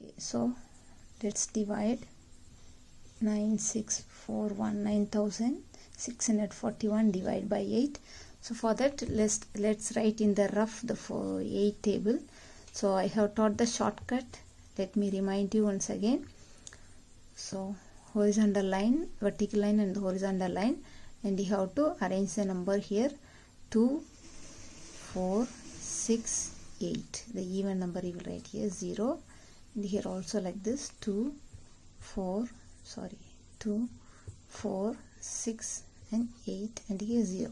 okay so let's divide 9641 9641 divide by 8 so for that let's let's write in the rough the for 8 table. So i have taught the shortcut. Let me remind you once again. So horizontal line vertical line and horizontal line. And you have to arrange the number here. 2 4 6 8 the even number you will write here 0 here also like this 2 4 sorry 2 4 6 and 8 and here 0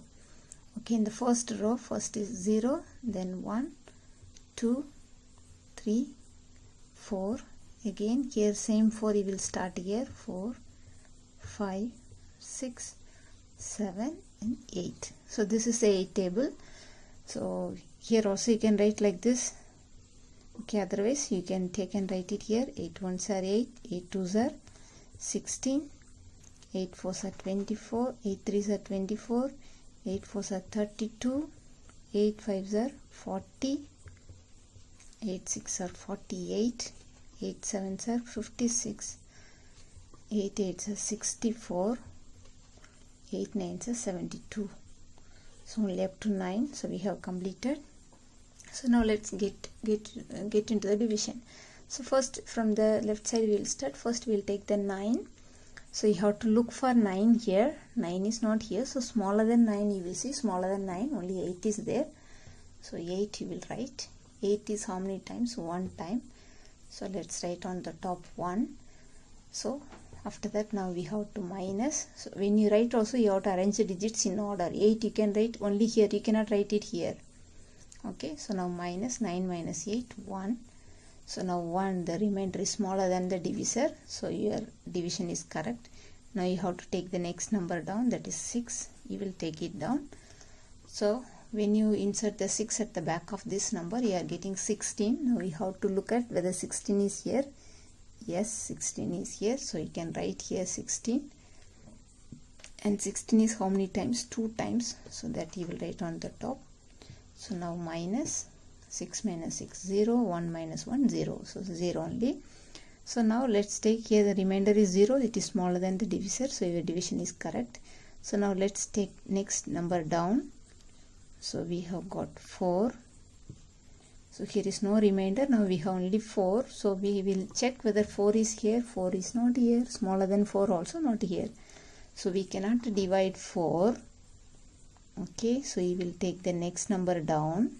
okay in the first row first is 0 then 1 2 3 4 again here same 4 you will start here 4 5 6 7 and 8 so this is the 8 table. So here also you can write like this okay otherwise you can take and write it here. 8 ones are 8 8 twos are 16 8 fours are 24 8 threes are 24 8 fours are 32 8 fives are 40 8 six are 48 8 sevens are 56 8 eights are 64 8 nines are 72 so up to 9 so we have completed so now let's get get get into the division. So first from the left side we'll start. First we'll take the 9 so you have to look for 9 here. 9 is not here. So smaller than 9 you will see. Smaller than 9 only 8 is there. So 8 you will write. 8 is how many times? One time. So let's write on the top 1 so after that now we have to minus. So when you write also you have to arrange the digits in order. 8 you can write. Only here you cannot write it here okay so now minus 9 minus 8 1 so now 1 the remainder is smaller than the divisor. So your division is correct. Now you have to take the next number down that is 6 you will take it down. So when you insert the 6 at the back of this number you are getting 16 now we have to look at whether 16 is here. Yes 16 is here. So you can write here 16 and 16 is how many times? Two times. So that you will write on the top so now minus 6 minus 6 0 1 minus 1 0 so 0 only. So now let's take here the remainder is 0 it is smaller than the divisor so your division is correct. So now let's take next number down. So we have got 4 so here is no remainder. Now we have only 4 so we will check whether 4 is here 4 is not here. Smaller than 4 also not here. So we cannot divide 4 okay so you will take the next number down.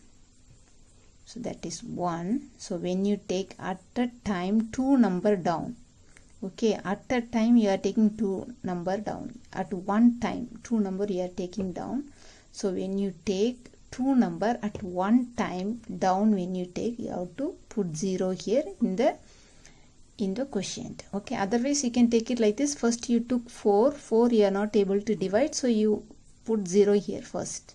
So that is 1 so when you take at a time two number down okay at a time you are taking two number down. At one time two number you are taking down. So when you take two number at one time down when you take you have to put 0 here in the in the quotient. Okay otherwise you can take it like this. First you took 4 4 you are not able to divide so you put 0 here first.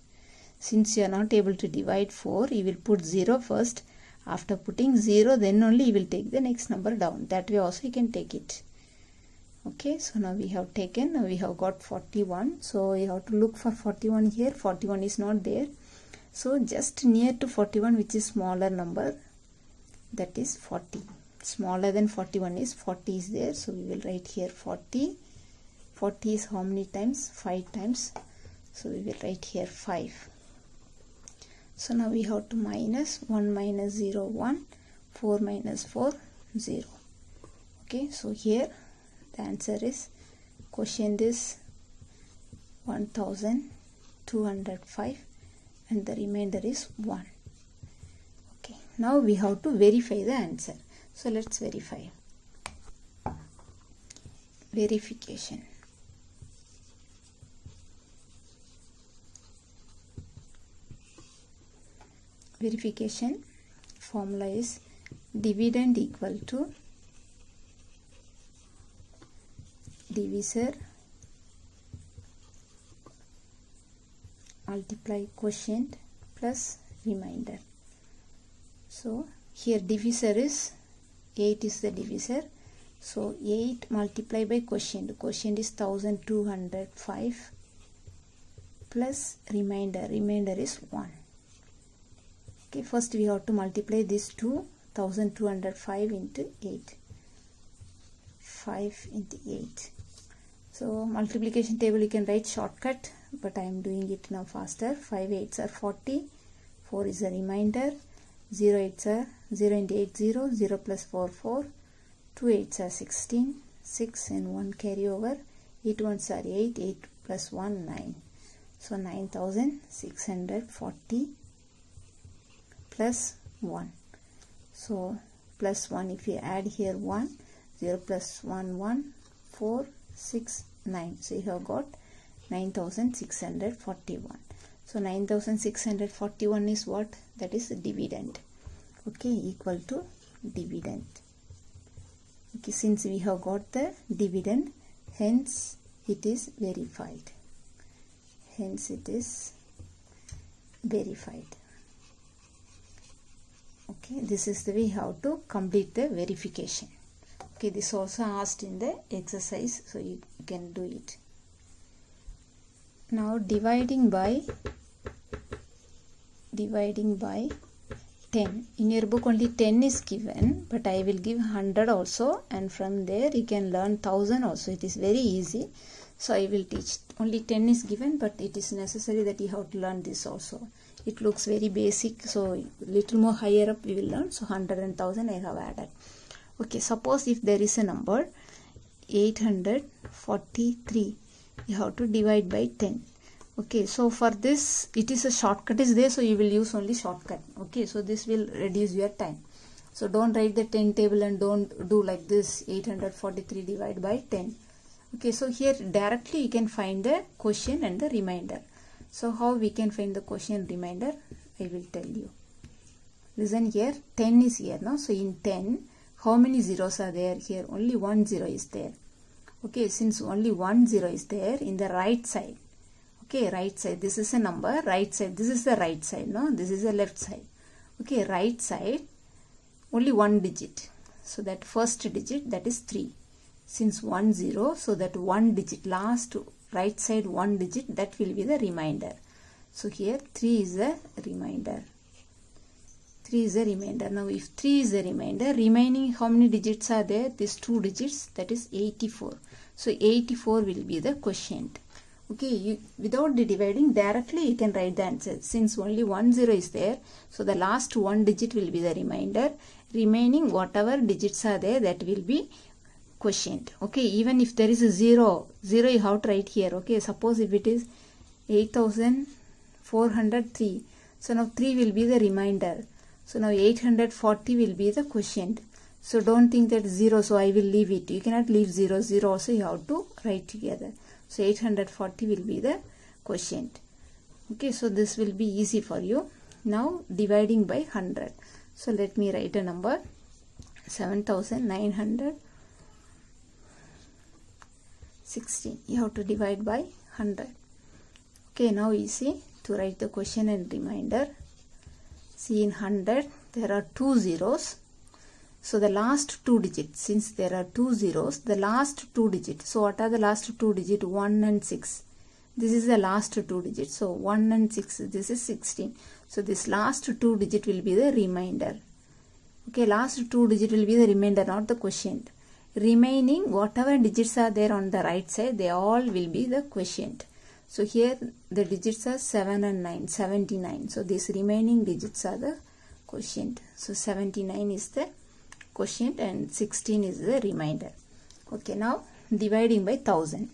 Since you are not able to divide 4 you will put 0 first. After putting 0 then only you will take the next number down. That way also you can take it. Okay so now we have taken we have got 41 so you have to look for 41 here. 41 is not there. So just near to 41 which is smaller number that is 40 smaller than 41 is 40 is there. So we will write here 40 40 is how many times? 5 times so we will write here 5 so now we have to minus 1 minus 0 1 4 minus 4 0 okay so here the answer is quotient is 1205 and the remainder is 1 okay now we have to verify the answer. So let's verify. Verification verification formula is dividend equal to divisor multiply quotient plus remainder so here divisor is 8 is the divisor so 8 multiply by quotient. Quotient is 1205 plus remainder remainder is 1 okay first we have to multiply this two 1205 into 8 5 into 8 so multiplication table you can write shortcut but I am doing it now faster. 5 8s are 40 4 is a remainder 0 8s are 0 into 8 0 0 plus 4 4 2 8s are 16 6 and 1 carry over. 8 ones are 8 8 plus 1 9 so 9640 plus 1 so plus 1 if you add here 1 0 plus 1 1 4 6 9 so you have got 9641 so 9641 is what? That is dividend. Okay equal to dividend. Okay since we have got the dividend hence it is verified. Hence it is verified okay this is the way how to complete the verification. Okay this also asked in the exercise so you can do it. Now dividing by dividing by 10 in your book only 10 is given but I will give 100 also and from there you can learn 1000 also. It is very easy. So I will teach. Only 10 is given but it is necessary that you have to learn this also it looks very basic so little more higher up we will learn. So 100 and 1000 I have added. Okay suppose if there is a number 843 you have to divide by 10 okay so for this it is a shortcut is there so you will use only shortcut. Okay so this will reduce your time. So don't write the 10 table and don't do like this 843 divided by 10 okay so here directly you can find the quotient and the remainder so how we can find the quotient remainder i will tell you. Listen here 10 is here no? So in 10 how many zeros are there here? Only one zero is there. Okay since only one zero is there in the right side. Okay right side this is a number right side this is the right side no? This is the left side. Okay right side only one digit. So that first digit that is 3 since 1 0 so that one digit last right side one digit that will be the remainder. So here 3 is a remainder. 3 is a remainder. Now if 3 is a remainder remaining how many digits are there? These two digits that is 84 so 84 will be the quotient. Okay you without the dividing directly you can write the answer. Since only one zero is there so the last one digit will be the remainder. Remaining whatever digits are there that will be quotient okay even if there is a zero zero you have to write here. Okay suppose if it is 8403 so now 3 will be the remainder. So now 840 will be the quotient so don't think that 0 so I will leave it. You cannot leave 0 0 also you have to write together. So 840 will be the quotient okay so this will be easy for you. Now dividing by 100 so let me write a number 7916 you have to divide by 100 okay now easy to write the question and remainder see in 100 there are two zeros. So the last two digits. Since there are two zeros the last two digits. So what are the last two digits? 1 and 6 this is the last two digits. So 1 and 6 this is 16 so this last two digit will be the remainder okay last two digit will be the remainder not the quotient remaining whatever digits are there on the right side they all will be the quotient. So here the digits are 7 and 9 79 so these remaining digits are the quotient. So 79 is the quotient and 16 is the remainder. Okay now dividing by 1000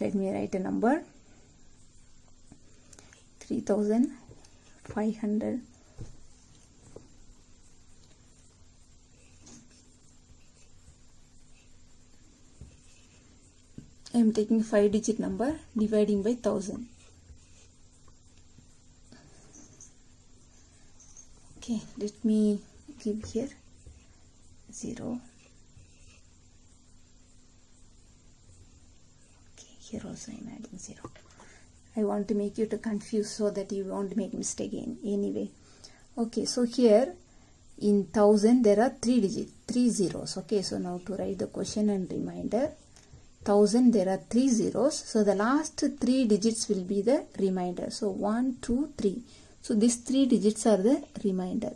let me write a number. 3500 I am taking 5 digit number dividing by 1000 okay let me give here. 0 okay here also I am adding 0 I want to make you to confuse so that you won't make mistake in anyway. Okay so here in 1000 there are 3 digits 3 zeros. Okay so now to write the question and reminder 1000 there are 3 zeros. So the last 3 digits will be the remainder so one two three. So these 3 digits are the remainder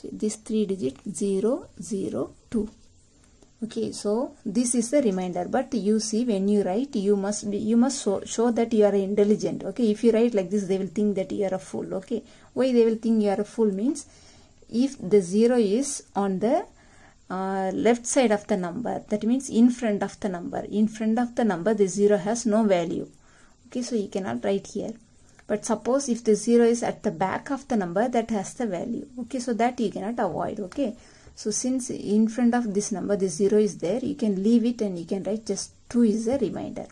so this three digit 0 0 2 okay so this is the reminder. But you see when you write you must be you must show, show that you are intelligent. Okay if you write like this they will think that you are a fool. Okay why they will think you are a fool means if the zero is on the uh, left side of the number that means in front of the number. In front of the number the zero has no value. Okay so you cannot write here. But suppose if the zero is at the back of the number that has the value. Okay so that you cannot avoid okay? So since in front of this number the zero is there you can leave it and you can write just 2 is a reminder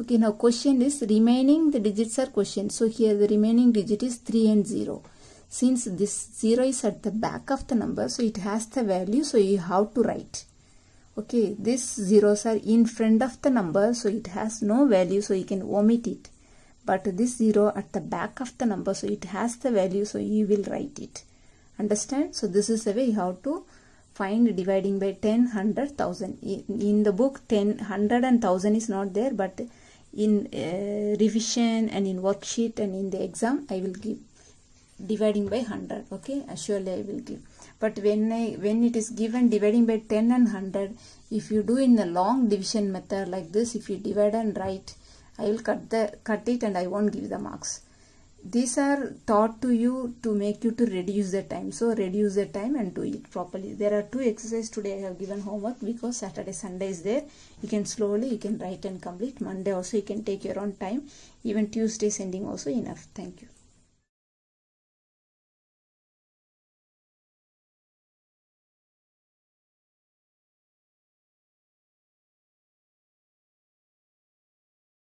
okay now question is remaining the digits are question so here the remaining digit is 3 and 0 since this 0 is at the back of the number so it has the value so you have to write. Okay these zeros are in front of the number so it has no value so you can omit it. But this 0 at the back of the number so it has the value so you will write it. Understand? So this is the way you have to find dividing by 10 100 1000 in the book 10 100 and 1000 is not there but in uh, revision and in worksheet and in the exam i will give dividing by 100 okay? Surely i will give. But when i when it is given dividing by 10 and 100 if you do in the long division method like this if you divide and write i will cut the cut it and i won't give the marks. These are taught to you to make you to reduce the time. So reduce the time and do it properly. There are two exercises today i have given homework because saturday sunday is there. You can slowly you can write and complete. Monday also you can take your own time. Even tuesday sending also enough. Thank you